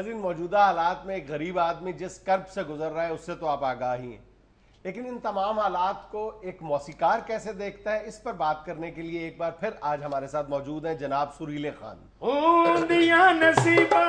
नाजिन मौजूदा हालात में एक गरीब आदमी जिस कर्ब से गुजर रहा है, उससे तो आप आगा ही। हैं लेकिन इन तमाम हालात को एक मौसीकार कैसे देखता है, इस पर बात करने के लिए एक बार फिर आज हमारे साथ मौजूद हैं जनाब सुरीले खान। ओ दिया नसीबा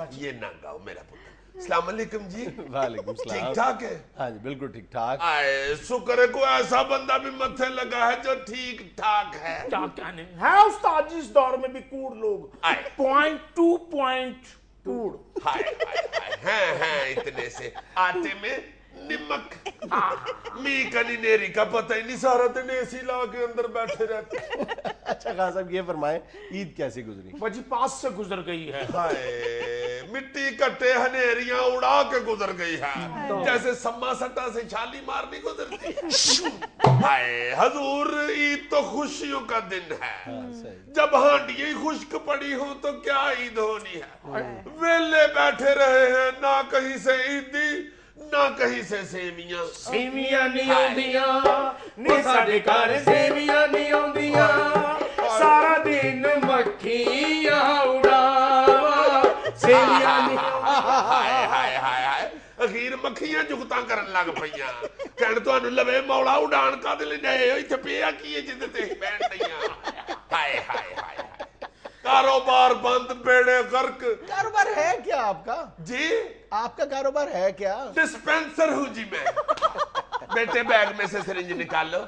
ये ना गाओ मेरा पुत्र। सलाम अलैकुम जी। वालेकुम ठीक ठाक है? हाँ जी बिल्कुल ठीक ठाक। आए शुक्र है कोई ऐसा बंदा भी मत्थे लगा है जो ठीक ठाक है। क्या कहने? है उस्ताद जी इस दौर में भी कूड़ लोग। आए। पॉइंट टू पॉइंट कूड़। हाय हाय हाय। हैं हैं इतने से। आटे में निमक। मी कनी नेरी का पता ही नहीं सारा दिन एसी ला के अंदर बैठे रहते। अच्छा खान साहब ये फरमाएँ ईद कैसी गुजरी? बजी पास से गुजर गई है। हाय। कट्टे हनेरियां उड़ा के गुजर गई है जैसे सम्मा सट्टा से छाली मारनी गुजरती है हाय हजूर ईद तो खुशियों का दिन है सही जब हांडियां ही खुश्क पड़ी हो तो क्या ईद होनी है वेले बैठे रहे हैं ना कहीं से ईदी ना कहीं से सेवियां ਸੇਵੀਆਂ ਨਹੀਂ ਆਉਂਦੀਆਂ ਨੀ ਸਾਡੇ ਘਰ ਸੇਵੀਆਂ ਨਹੀਂ ਆਉਂਦੀਆਂ ਸਾਰਾ ਦਿਨ ਮੱਖੀਆਂ ਅਖੀਰ ਮੱਖੀਆਂ ਜੁਗਤਾਂ ਕਰਨ ਲੱਗ ਪਈਆਂ ਕਹਿਣ ਤੁਹਾਨੂੰ ਲਵੇ ਮੌਲਾ ਉਡਾਨ ਕਾਦੇ ਲਈ ਗਏ ਹੋ ਇੱਥੇ ਪਿਆ ਕੀ ਹੈ ਜਿੱਦੇ ਤੇ ਬੈਠ ਡਈਆਂ ਹਾਏ ਹਾਏ ਹਾਏ ਹਾਏ। ਕਾਰੋਬਾਰ ਬੰਦ ਬੇੜੇ ਗਰਕ कारोबार है क्या आपका जी आपका कारोबार है क्या डिस्पेंसर हूँ जी मैं बेटे बैग में से सिरिंज निकालो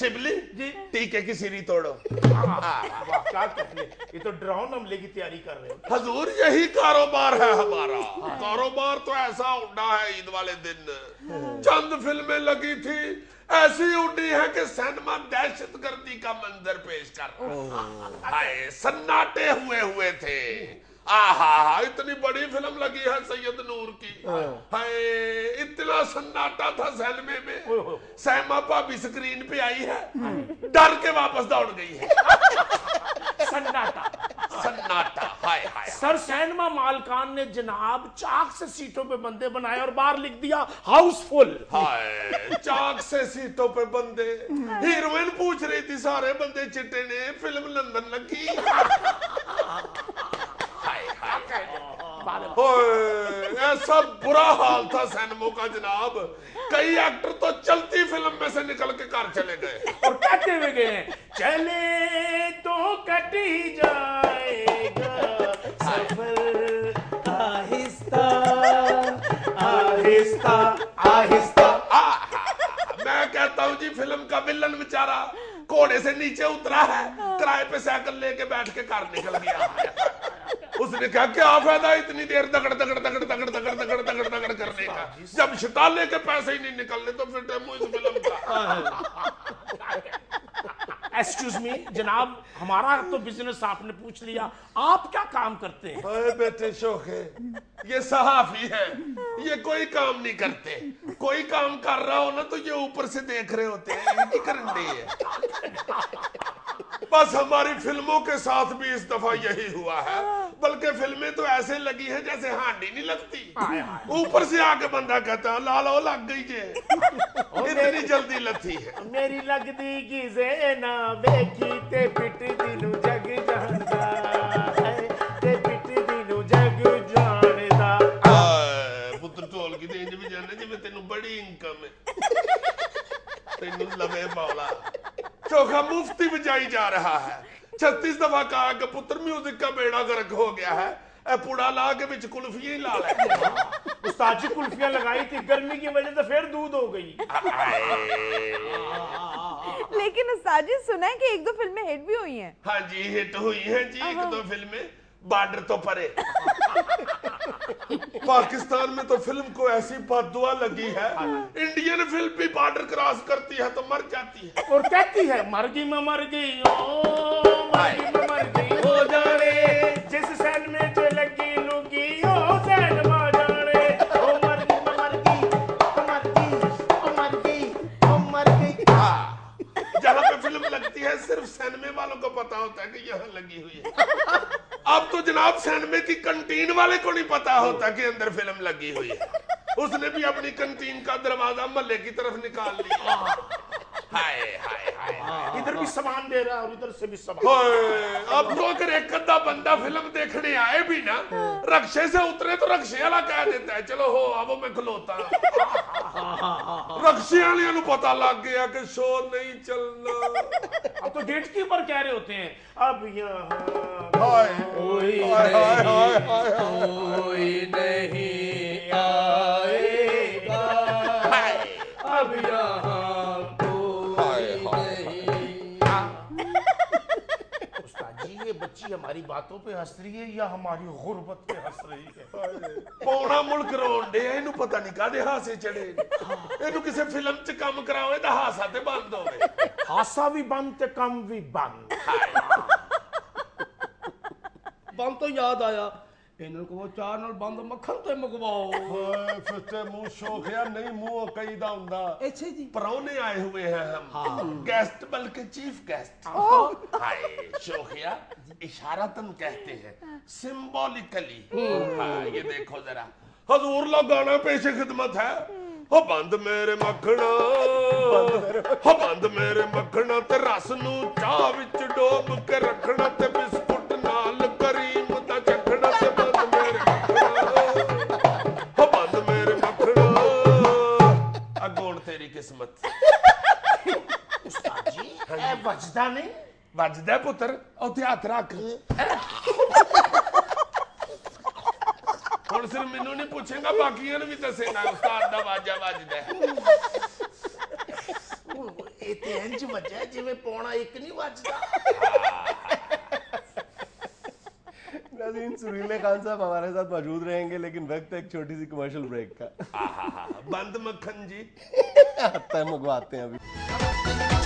शिबली जी। टीके की सीरी तोड़ो वाह क्या कहने ये तो ड्रोन हमले की तैयारी कर रहे हो। हजूर यही कारोबार है हमारा। कारोबार तो ऐसा उड़ा है ईद वाले दिन। चंद फ़िल्में लगी थी। ऐसी उड़ी है कि सिनेमा दहशत गर्दी का मंजर पेश कर हाय सन्नाटे हुए हुए थे। आहा इतनी बड़ी फ़िल्म लगी है सैयद नूर की। हाय इतना सन्नाटा था सिनेमे में। सैमा भाभी स्क्रीन पे आई है। डर के वापस दौड़ गई है। सन्नाटा। सन्नाटा हाय हाय सर सैनमा मालकान ने जनाब चाक से सीटों पे बंदे बनाए और बाहर लिख दिया हाउसफुल। हाय। चाक से सीटों पे बंदे। हीरोइन पूछ रही थी सारे बंदे चिट्टे ने फ़िल्म लंदन लगी? हाय हाय। ऐसा बुरा हाल था सैनमो का जनाब। कई एक्टर तो चलती फ़िल्म में से निकल के घर चले गए। और कहते हुए गए चले कट जाएगा। सफ़र आहिस्ता आहिस्ता आहिस्ता। मैं कहता हूँ जी फ़िल्म का विलन बेचारा घोड़े से नीचे उतरा है किराए पे साइकिल लेके बैठ के घर निकल गया उसने कहा क्या फ़ायदा इतनी देर दगड़ दगड़ दगड़ दगड़ दगड़ दगड़ दगड़ दगड़ करने का? जब शताले के पैसे ही नहीं निकलने तो फिर डेमो इस फ़िल्म का। एक्सक्यूज मी जनाब, हमारा तो बिज़नेस आपने पूछ लिया। आप क्या काम करते हैं? अरे बेटे शोखे, ये सहाफी है, ये कोई काम नहीं करते। कोई काम कर रहा हो ना तो ये ऊपर से देख रहे होते हैं, ये करंडी है बस हमारी फ़िल्मों के साथ भी इस दफ़ा यही हुआ है। बल्कि फ़िल्में तो ऐसे लगी हैं जैसे हांडी नहीं लगती। ऊपर से आके बंदा कहता है लालो लग गई जे इतनी जल्दी लथी है। मेरी लगदी की जेना बेखी ते पिट दिनु जग मुफ्ती बजाई जा रहा है। छत्तीस दफ़ा कहा कि पुत्र म्यूज़िक का बेड़ा गर्क हो गया है। पुड़ा ला के बिच कुल्फिया ही ला ले। उस्ताद जी लगाई थी गर्मी की वजह से फिर दूध हो गई। लेकिन उस्ताद जी सुना है कि एक दो फ़िल्में हिट भी हुई हैं? हाँ जी हिट हुई है जी एक दो फ़िल्में। बॉर्डर तो परे। पाकिस्तान में तो फ़िल्म को ऐसी बदुआ लगी है। इंडियन फ़िल्म भी बॉर्डर क्रॉस करती है तो मर जाती है। और कहती है मर गई मैं मर गई ओ मर गई मैं मर गई हो जाने जिस सैन में जो लगी लुगी ओ सैन मा जाने ओ मर गई मैं मर गई ओ मर गई ओ मर गई ओ मर गई। हाँ, जहाँ पे फ़िल्म लगती है सिर्फ़ सिनेमे वालों को पता होता है कि यहाँ लगी हुई है। अब तो जनाब सिनेमे की कंटीन वाले को नहीं पता होता कि अंदर फ़िल्म लगी हुई है। उसने भी अपनी कंटीन का दरवाज़ा महल्ले की तरफ़ निकाल लिया। हाय हाय हाय इधर भी सामान दे रहा है और इधर से भी सामान। अब तो अगर एक अद्धा बंदा फ़िल्म देखने आए भी ना रक्शे से उतरे तो रक्शे वाला कह देता है चलो हो अब मैं खलोता रक्शे वाले पता लग गया कि शो नहीं चलना। तो गेट कीपर कह रहे होते हैं अब यहाँ कोई नहीं आएगा हमारी बातों पे हंस रही है या हमारी गुर्बत पे हंस रही है ਪੌਣਾ ਮੁਲਕ ਰੋਂਦੇ ਆ ਇਹਨੂੰ ਪਤਾ ਨਹੀਂ ਕਾਦੇ ਹਾਸੇ ਚੜੇ ਨੇ। ਇਹਨੂੰ ਕਿਸੇ ਫਿਲਮ 'ਚ ਕੰਮ ਕਰਾਵੇ ਤਾਂ ਹਾਸਾ ਤੇ ਬੰਦ ਹੋਵੇ हासा भी बंद ते कम भी बंद ਬੰਦ ਤੋਂ ਯਾਦ ਆਇਆ ਇਹਨਾਂ ਕੋ ਚਾਰ ਨਾਲ ਬੰਦ ਮੱਖਣ ਤੇ ਮਗਵਾਓ ਹਾਏ ਫਿੱਟੇ ਮੂੰਹ ਸ਼ੋਖਿਆ ਨਹੀਂ ਮੂੰਹ ਕਈਦਾ ਹੁੰਦਾ ਅੱਛਾ ਜੀ परौने आए हुए हैं हम गेस्ट बल्कि चीफ गेस्ट हाय शोखिया इशारतन कहते हैं सिंबॉलिकली हाँ ये देखो जरा हजूर ला गाना पेशे खिदमत है हो बंद मेरे मखना हो बंद मेरे मखना ते रस ਨੂੰ ਚਾਹ ਵਿੱਚ ਡੋਬ ਕੇ ਰੱਖਣਾ ਤੇ ਬਿਸਕੁਟ ਕਿਸਮਤ। ਉਸਤਾਦ ਜੀ ਇਹ ਵੱਜਦਾ ਨਹੀਂ। ਵੱਜਦਾ ਪੁੱਤਰ ਉੱਥੇ ਹੱਥ ਰੱਖ। ਹੁਣ ਸਿਰ ਮੈਨੂੰ ਨਹੀਂ ਪੁੱਛੇਗਾ ਬਾਕੀਆਂ ਨੂੰ ਵੀ ਦੱਸੇਗਾ ਉਸਤਾਦ ਦਾ ਵਾਜਾ ਵੱਜਦਾ ਇਹ ਤੇ ਇੰਜ ਵੱਜਿਆ ਜਿਵੇਂ ਪੌਣਾ ਇੱਕ ਨਹੀਂ ਵੱਜਦਾ। नाजीन सुरीले खान साहब हमारे साथ मौजूद रहेंगे लेकिन वक्त एक छोटी सी कमर्शियल ब्रेक का। बंद मक्खन जी। आता है मंगवाते हैं अभी।